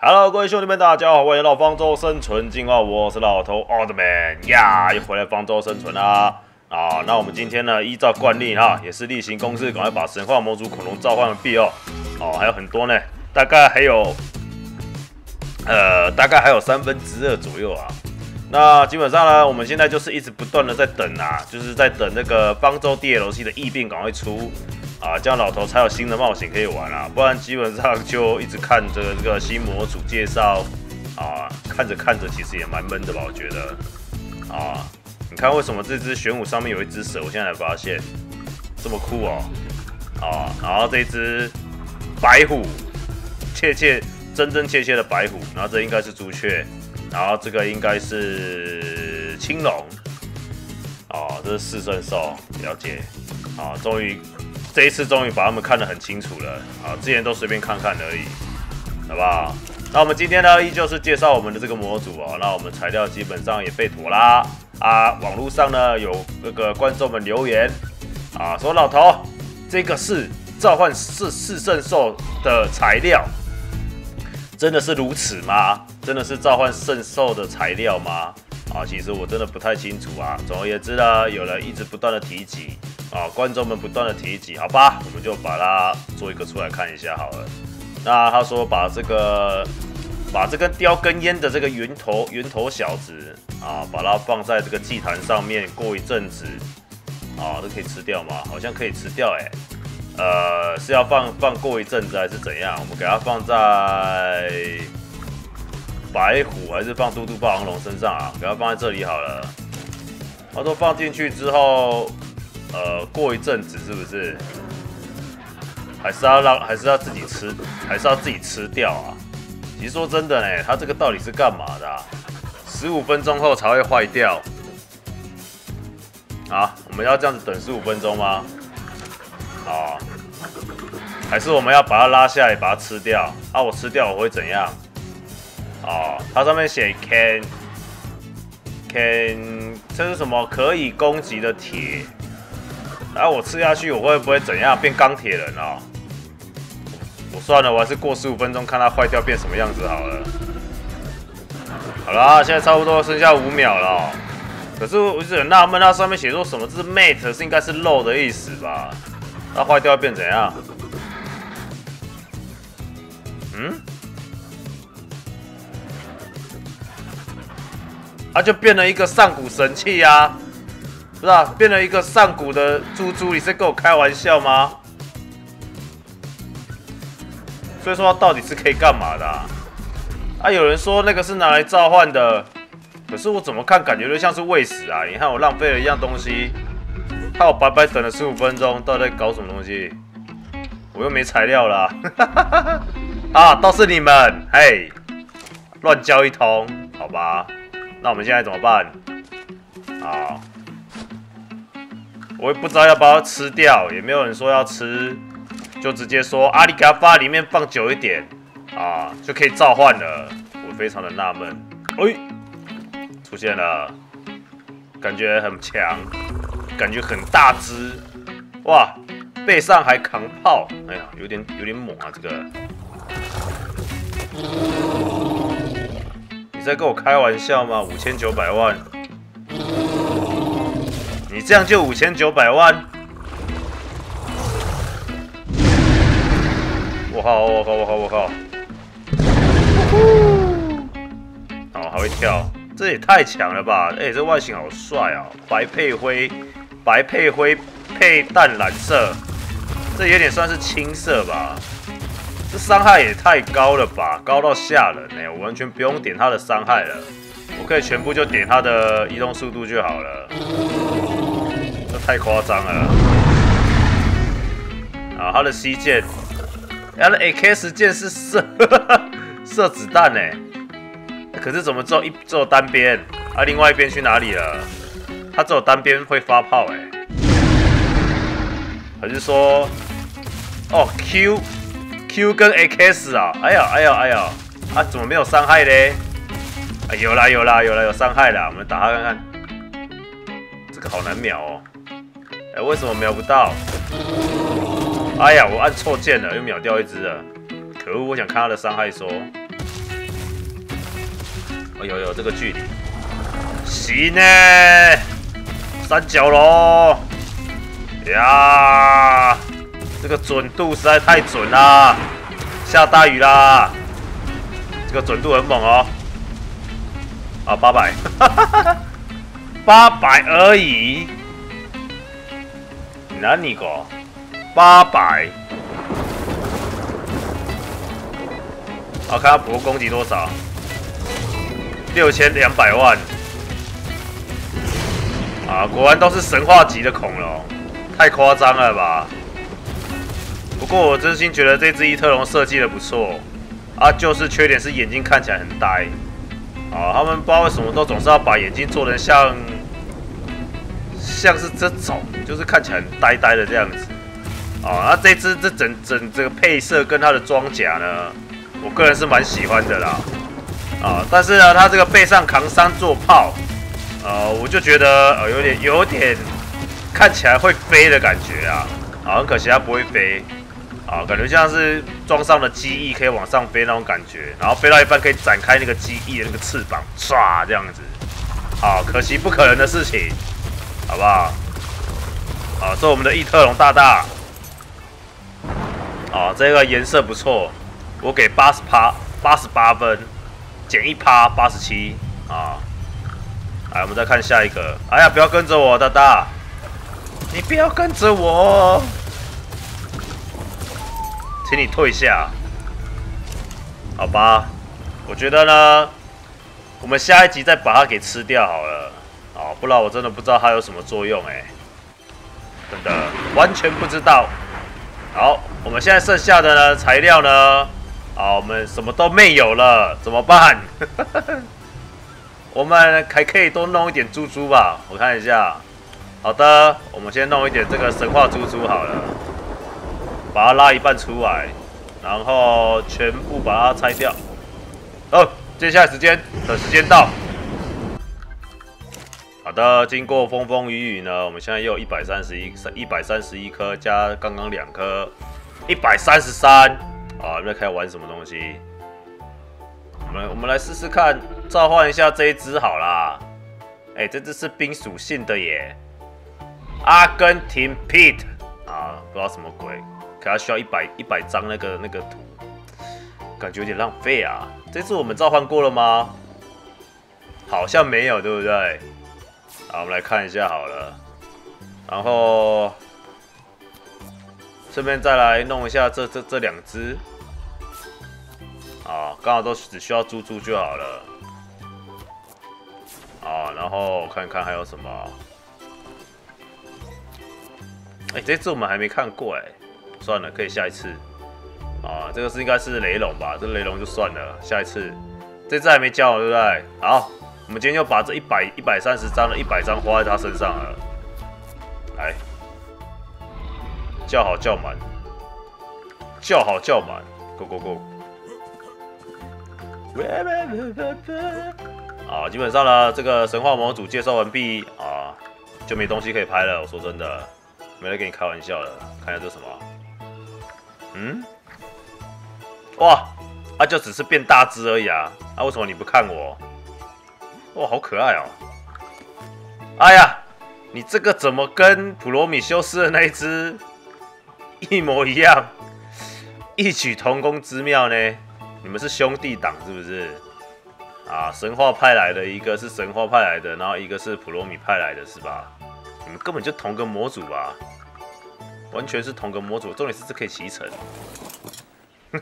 Hello，各位兄弟们，大家好，欢迎到方舟生存进化，我是老头奥特曼呀，又回来方舟生存啦。啊，那我们今天呢，依照惯例哈，也是例行公事，赶快把神话魔族恐龙召唤完毕哦。哦，还有很多呢，大概还有，呃，大概还有三分之二左右啊。那基本上呢，我们现在就是一直不断的在等啊，就是在等那个方舟 DLC 的异变赶快出啊，这样老头才有新的冒险可以玩啊，不然基本上就一直看着这个新模组介绍啊，看着看着其实也蛮闷的吧，我觉得。啊，你看为什么这只玄武上面有一只蛇，我现在才发现这么酷哦。啊，然后这只白虎，切切真真切切的白虎，然后这应该是朱雀。然后这个应该是青龙，哦，这是四圣兽，了解，啊，终于这一次终于把他们看得很清楚了，啊，之前都随便看看而已，好不好？那我们今天呢，依旧是介绍我们的这个模组哦，那我们材料基本上也备妥啦，啊，网络上呢有那个观众们留言，啊，说老头，这个是召唤四四圣兽的材料。真的是如此吗？真的是召唤圣兽的材料吗？啊，其实我真的不太清楚啊。总而言之呢，有人一直不断的提及啊，观众们不断的提及，好吧，我们就把它做一个出来看一下好了。那他说把这个把这根叼根烟的这个云头云头小子啊，把它放在这个祭坛上面，过一阵子啊，这可以吃掉吗？好像可以吃掉哎。呃，是要放放过一阵子还是怎样？我们给它放在白虎还是放嘟嘟霸王龙身上啊？给它放在这里好了。他说放进去之后，呃，过一阵子是不是？还是要让，还是要自己吃，还是要自己吃掉啊？其实说真的呢，它这个到底是干嘛的？十五分钟后才会坏掉。啊，我们要这样子等十五分钟吗？啊。还是我们要把它拉下来，把它吃掉啊！我吃掉我会怎样？哦，它上面写 can can，这是什么？可以攻击的铁。啊，我吃下去我会不会怎样？变钢铁人啊？我算了，我还是过十五分钟看它坏掉变什么样子好了。好了，现在差不多剩下五秒了。可是我一直很纳闷，它上面写说什么？字 mate 是应该是漏的意思吧？它坏掉变怎样？嗯，它就变了一个上古神器呀，是吧？变了一个上古的猪猪，你是跟我开玩笑吗？所以说它到底是可以干嘛的？啊，有人说那个是拿来召唤的，可是我怎么看感觉就像是喂食啊？你看我浪费了一样东西，害我白白等了十五分钟，到底在搞什么东西？我又没材料了。啊，都是你们，嘿，乱叫一通，好吧？那我们现在怎么办？啊，我也不知道要不要吃掉，也没有人说要吃，就直接说阿里嘎巴里面放久一点，啊，就可以召唤了。我非常的纳闷，哎，出现了，感觉很强，感觉很大只，哇，背上还扛炮，哎呀，有点有点猛啊，这个。在跟我开玩笑吗？五千九百万，你这样就五千九百万？我靠！我靠！我靠！我靠！哦，还会跳，这也太强了吧！哎，这外形好帅啊，白配灰，白配灰配淡蓝色，这有点算是青色吧？伤害也太高了吧，高到吓人呢！我完全不用点他的伤害了，我可以全部就点他的移动速度就好了。这太夸张了！啊，他的 C 键，他的 AKS 键是射 射子弹呢，可是怎么只有一只有单边？啊，另外一边去哪里了？他只有单边会发炮哎，还是说，哦 Q Q 跟 X 啊，哎呀，哎呀，哎呀，啊，怎么没有伤害嘞？啊，有啦，有啦，有啦，有伤害啦，我们打他看看。这个好难瞄哦。哎，为什么瞄不到？哎呀，我按错键了，又秒掉一只了。可恶，我想看他的伤害说。哎呦呦，这个距离，行呢，三角龙，呀，这个准度实在太准啦，下大雨啦，这个准度很猛哦。啊，八百，八百而已，哪里个？八百，好，看他补攻击多少。六千两百万啊！果然都是神话级的恐龙，太夸张了吧？不过我真心觉得这只伊特龙设计的不错啊，就是缺点是眼睛看起来很呆啊。他们不知道为什么都总是要把眼睛做成像像是这种，就是看起来很呆呆的这样子啊。那这只这整整这个配色跟它的装甲呢，我个人是蛮喜欢的啦。啊，但是呢，它这个背上扛三座炮，呃，我就觉得呃有点有点看起来会飞的感觉啊，啊，很可惜它不会飞，啊，感觉像是装上了机翼可以往上飞那种感觉，然后飞到一半可以展开那个机翼的那个翅膀，唰这样子，好，可惜不可能的事情，好不好？啊，这我们的异特龙大大，啊，这个颜色不错，我给八十八八十八分。减一趴八十七啊！来，我们再看下一个。哎呀，不要跟着我，大大，你不要跟着我，请你退下，好吧？我觉得呢，我们下一集再把它给吃掉好了。哦，不然我真的不知道它有什么作用哎，真的完全不知道。好，我们现在剩下的呢材料呢？好，我们什么都没有了，怎么办？我们还可以多弄一点猪猪吧，我看一下。好的，我们先弄一点这个神话猪猪好了，把它拉一半出来，然后全部把它拆掉。哦，接下来时间的时间到。好的，经过风风雨雨呢，我们现在又一百三十一一百三十一颗加刚刚两颗，一百三十三。啊，你们在玩什么东西？我们我们来试试看，召唤一下这一只好啦。哎，这只是冰属性的耶，阿根廷 Pete 啊，不知道什么鬼，可它需要一百一百张那个那个图，感觉有点浪费啊。这次我们召唤过了吗？好像没有，对不对？好，我们来看一下好了，然后。顺便再来弄一下这这这两只，啊，刚好都只需要猪猪就好了，啊，然后看看还有什么，哎，这次我们还没看过哎，算了，可以下一次，啊，这个是应该是雷龙吧，这雷龙就算了，下一次，这只还没交对不对？好，我们今天就把这一百一百三十张的一百张花在他身上了，来。叫好叫满，叫好叫满，Go Go Go！啊，基本上呢，这个神话模组介绍完毕啊，就没东西可以拍了。我说真的，没来跟你开玩笑的。看一下这什么？嗯？哇，啊，就只是变大只而已啊！啊，为什么你不看我？哇，好可爱哦！哎呀，你这个怎么跟普罗米修斯的那一只？一模一样，异曲同工之妙呢。你们是兄弟党是不是？啊，神话派来的一个是神话派来的，然后一个是普罗米派来的是吧？你们根本就同个模组吧？完全是同个模组，重点是这可以骑乘。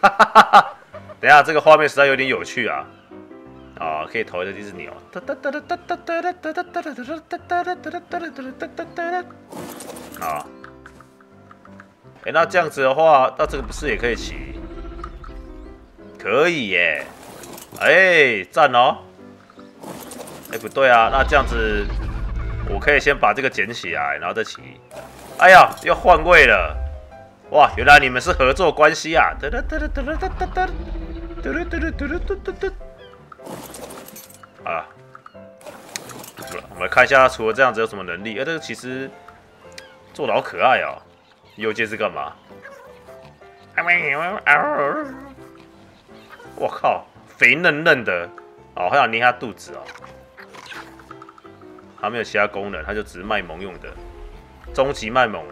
哈 等下这个画面实在有点有趣啊！啊，可以投一个迪士尼哦。啊。哎，那这样子的话，那这个不是也可以骑？可以耶！哎，赞哦！哎，不对啊，那这样子，我可以先把这个捡起来，然后再骑。哎呀，又换位了！哇，原来你们是合作关系啊！哒哒哒哒哒哒哒哒哒哒哒哒哒啊！我们来看一下，除了这样子有什么能力？哎，这个其实做的好可爱哦。右键是干嘛？我靠，肥嫩嫩的，哦，还想捏他肚子哦。还没有其他功能，它就只是卖萌用的。终极卖萌，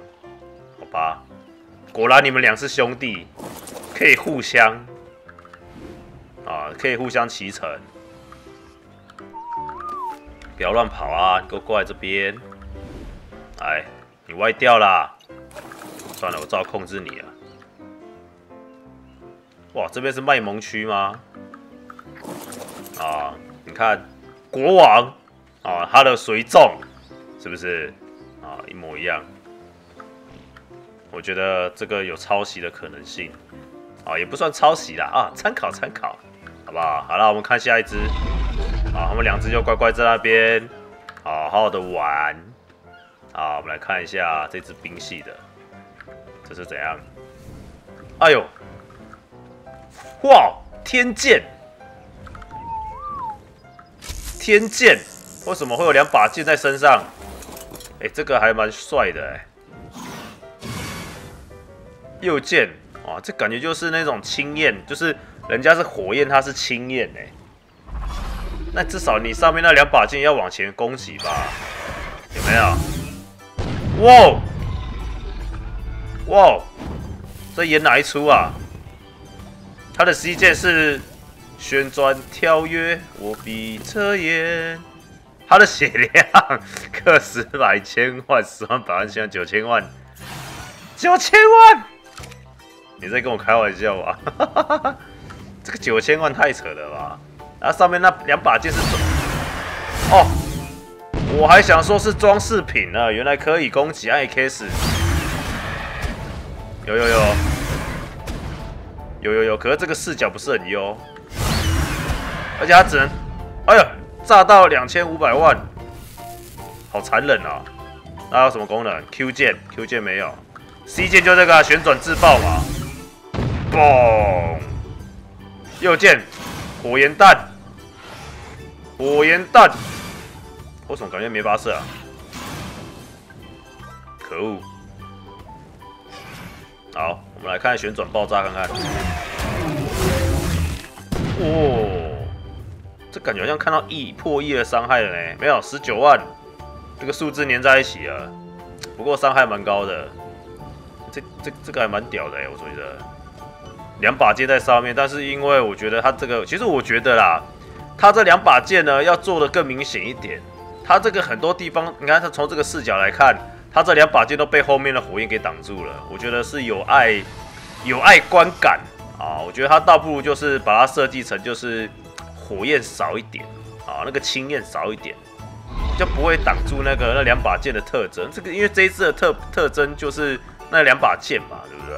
好吧。果然你们俩是兄弟，可以互相啊，可以互相骑乘。不要乱跑啊！你给我过来这边。哎，你歪掉啦！算了，我只好控制你了。哇，这边是卖萌区吗？啊，你看，国王啊，他的随从是不是啊一模一样？我觉得这个有抄袭的可能性啊，也不算抄袭啦啊，参考参考，好不好？好了，我们看下一只啊，他们两只就乖乖在那边好好的玩啊。我们来看一下这只冰系的，这是怎样？哎呦，哇，天剑，天剑，为什么会有两把剑在身上？哎，这个还蛮帅的哎。右键哇，这感觉就是那种青焰，就是人家是火焰，它是青焰哎。那至少你上面那两把剑要往前攻击吧？有没有？哇哇，这演哪一出啊？他的 C 键是旋转跳跃，我闭着眼。他的血量 个十百千万十万百万千万九千万九千万。你在跟我开玩笑吧？这个九千万太扯了吧？然后上面那两把剑是哦，我还想说是装饰品呢，原来可以攻击 IKS。有有有有有有，可是这个视角不是很优，而且他只能，哎呀，炸到两千五百万，好残忍啊！那有什么功能？Q 键，Q 键没有，C 键就这个旋转自爆嘛。嘣！右键，火焰弹，火焰弹。为什么感觉没发射啊？可恶！好，我们来看旋转爆炸，看看。哦，这感觉好像看到亿破亿的伤害了呢。没有，十九万，这个数字粘在一起了。不过伤害蛮高的。这这这个还蛮屌的哎，我觉得。两把剑在上面，但是因为我觉得它这个，其实我觉得啦，它这两把剑呢要做的更明显一点。它这个很多地方，你看它从这个视角来看，它这两把剑都被后面的火焰给挡住了。我觉得是有爱，有爱观感啊。我觉得它倒不如就是把它设计成就是火焰少一点啊，那个青焰少一点，就不会挡住那个那两把剑的特征。这个因为这一次的特特征就是那两把剑嘛，对不对？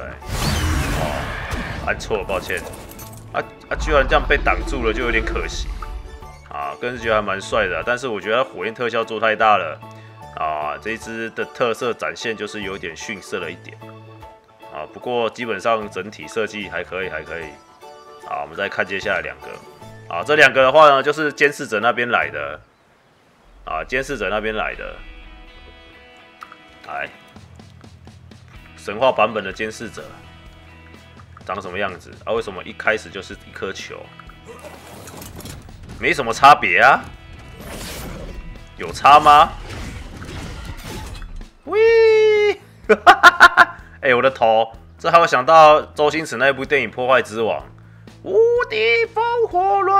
哦。按错，抱歉。啊啊，居然这样被挡住了，就有点可惜。啊，个人觉得还蛮帅的，但是我觉得火焰特效做太大了。啊，这一只的特色展现就是有点逊色了一点。啊，不过基本上整体设计还可以，还可以。好，我们再看接下来两个。啊，这两个的话呢，就是监视者那边来的。啊，监视者那边来的。来，神话版本的监视者。长什么样子啊？为什么一开始就是一颗球？没什么差别啊？有差吗？喂！哎，我的头，这还会想到周星驰那部电影《破坏之王》，无敌风火轮。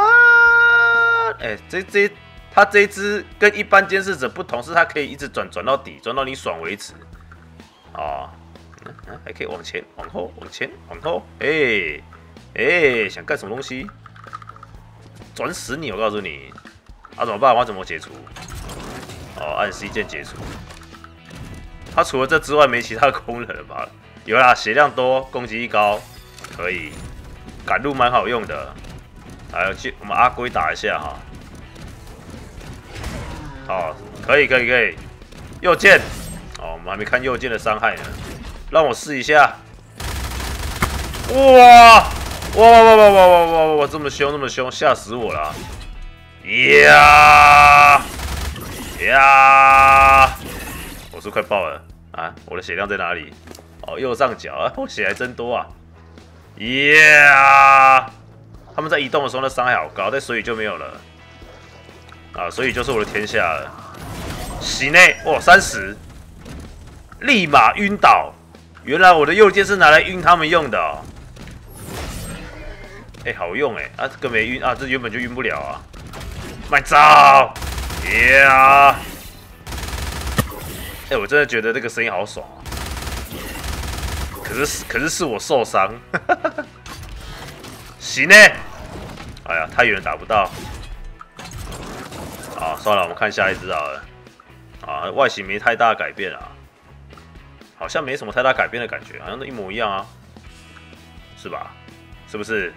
哎，这这他这只跟一般监视者不同，是它可以一直转转到底，转到你爽为止。啊。还可以往前、往后、往前、往后，哎哎，想干什么东西？转死你！我告诉你，啊，怎么办？我怎么解除？哦，按 C 键解除。它除了这之外没其他功能了吧？有啦，血量多，攻击力高，可以。赶路蛮好用的。来，去我们阿龟打一下哈。好，可以可以可以。右键。哦，我们还没看右键的伤害呢。让我试一下，哇哇哇哇哇哇哇哇哇！这么凶，这么凶，吓死我了！呀呀！我是快爆了啊！我的血量在哪里？哦，右上角啊！我血还真多啊！耶啊！他们在移动的时候，那伤害好高，在水里就没有了。啊，所以就是我的天下了。洗内，哇，三十，立马晕倒。原来我的右键是拿来晕他们用的。哎，好用哎，啊，这个没晕啊，这原本就晕不了啊。卖招，呀！哎，我真的觉得这个声音好爽。可是，可是是我受伤。行呢？哎呀，太远打不到。啊，算了，我们看下一只好了。啊，外形没太大改变啊，好像没什么太大改变的感觉，好像都一模一样啊，是吧？是不是？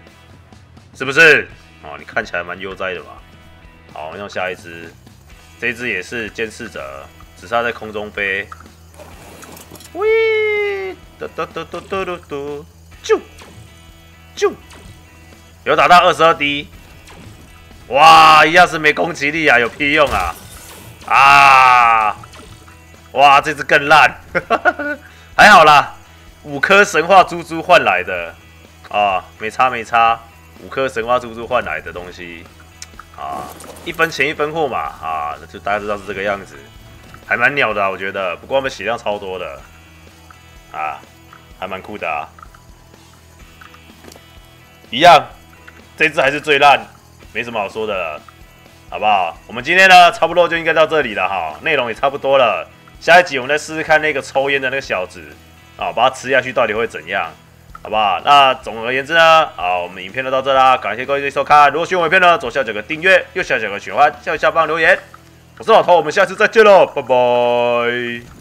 是不是？哦，你看起来蛮悠哉的嘛。好，我们用下一只，这只也是监视者，只是它在空中飞。喂，嘟嘟嘟嘟嘟嘟。嘟，啾。啾，有打到二十二滴。哇，一样是没攻击力啊，有屁用啊！啊，哇，这只更烂，还好啦，五颗神话珠珠换来的。啊，没差没差，五颗神话珠珠换来的东西。啊，一分钱一分货嘛。啊，就大家知道是这个样子，还蛮鸟的，我觉得，不过我们血量超多的。啊，还蛮酷的啊，一样，这只还是最烂。没什么好说的，好不好？我们今天呢，差不多就应该到这里了哈，内容也差不多了。下一集我们再试试看那个抽烟的那个小子啊，把它吃下去到底会怎样，好不好？那总而言之呢，好，我们影片就到这啦，感谢各位的收看。如果喜欢影片呢，左下角个订阅，右下角个喜欢，下下方留言。我是老头，我们下次再见喽，拜拜。